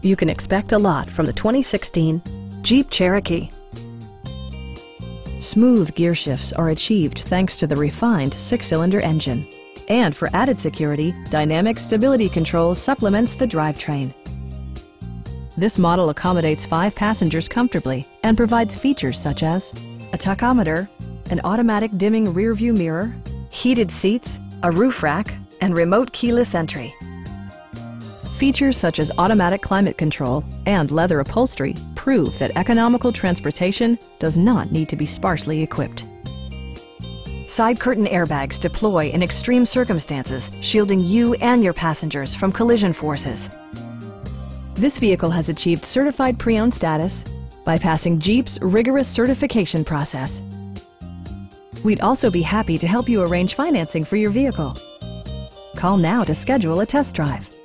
You can expect a lot from the 2016 Jeep Cherokee. Smooth gear shifts are achieved thanks to the refined six-cylinder engine. And for added security, Dynamic Stability Control supplements the drivetrain. This model accommodates five passengers comfortably and provides features such as a tachometer, an automatic dimming rearview mirror, heated seats, a roof rack, and remote keyless entry. Features such as automatic climate control and leather upholstery prove that economical transportation does not need to be sparsely equipped. Side curtain airbags deploy in extreme circumstances, shielding you and your passengers from collision forces. This vehicle has achieved certified pre-owned status by passing Jeep's rigorous certification process. We'd also be happy to help you arrange financing for your vehicle. Call now to schedule a test drive.